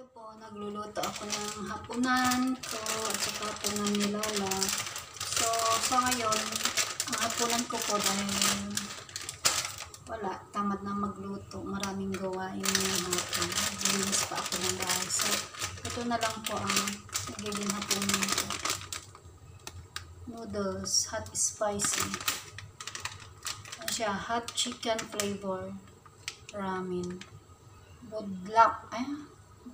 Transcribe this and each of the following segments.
Ito po, nagluluto ako ng hapunan ko at saka hapunan ni Lola. So, sa ngayon, ang hapunan ko po dahil wala, tamad na magluto. Maraming gawain ng hapon. Linis pa ako ng bahay. So, ito na lang po ang nagiging hapunan ko. Noodles, hot spicy. Ano siya, hot chicken flavor ramen. Budlak, ay,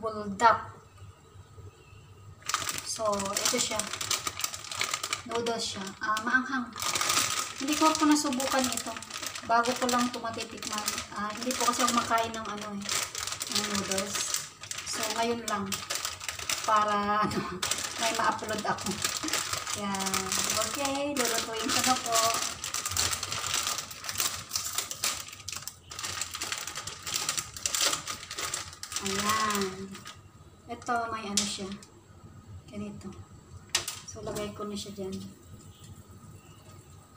buldak. So, ito siya. Noodles siya. Ah, maanghang. Hindi ko po nasubukan ito. Bago ko lang ito matitikman. Ah, hindi po kasi ako makain ng ano eh, ng noodles. So, ngayon lang. Para, ano, may ma-upload ako. Yan. Okay, lulutuin ko na po. Ayan. Ito, may ano siya. Ganito. So, lagay ko na siya dyan.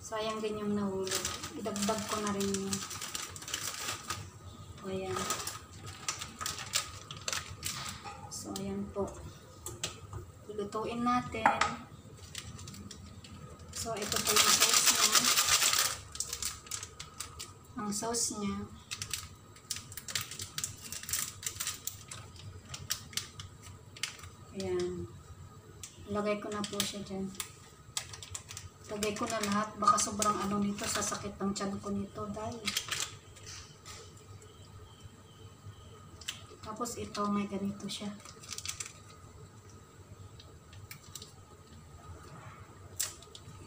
Sayang din yung nahulog. Idagdag ko na rin yun. O, ayan. So, ayan po. Lulutuin natin. So, ito po yung sauce niya. Ang sauce niya. Ayan. Lagay ko na po siya dyan. Lagay ko na lahat. Baka sobrang ano nito. Sasakit ng tiyan ko nito. Dahil. Tapos ito may ganito siya.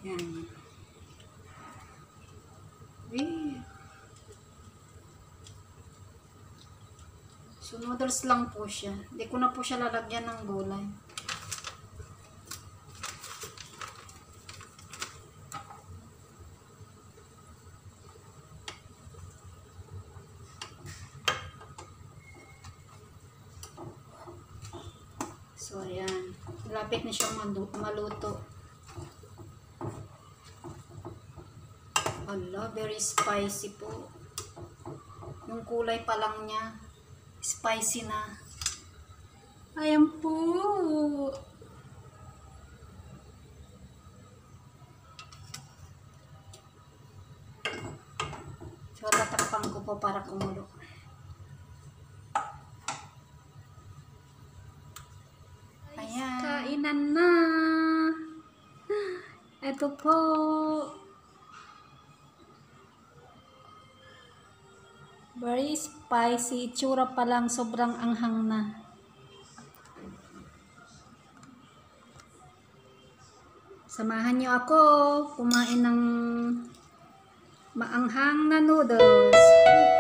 Ayan. Eh. So, noodles lang po siya. Hindi ko na po siya lalagyan ng gulay. So, ayan. Lapit na siyang malu- maluto. Ala, very spicy po. Yung kulay pa lang niya, spicy na. Ayan po. So, tatakpan ko po para kumulo. Ayan. Kainan na. Ito po. Very spicy. Tsura pa lang sobrang anghang na. Samahan niyo ako kumain ng maanghang na noodles.